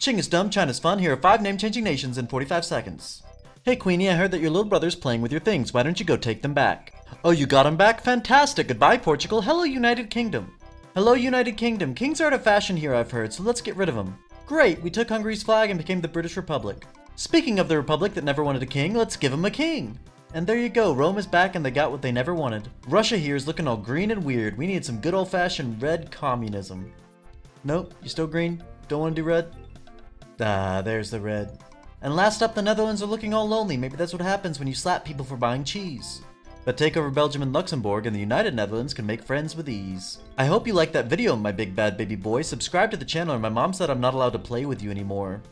Qing is dumb, China's fun. Here are five name-changing nations in 45 seconds. Hey Queenie, I heard that your little brother's playing with your things. Why don't you go take them back? Oh, you got them back? Fantastic. Goodbye, Portugal. Hello, United Kingdom. Hello, United Kingdom. Kings are out of fashion here, I've heard, so let's get rid of them. Great, we took Hungary's flag and became the British Republic. Speaking of the Republic that never wanted a king, let's give them a king. And there you go, Rome is back and they got what they never wanted. Russia here is looking all green and weird. We need some good old-fashioned red communism. Nope, you still green? Don't want to do red? Ah, there's the red. And last up, the Netherlands are looking all lonely. Maybe that's what happens when you slap people for buying cheese. But take over Belgium and Luxembourg, and the United Netherlands can make friends with ease. I hope you liked that video, my big bad baby boy. Subscribe to the channel, or my mom said I'm not allowed to play with you anymore.